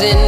in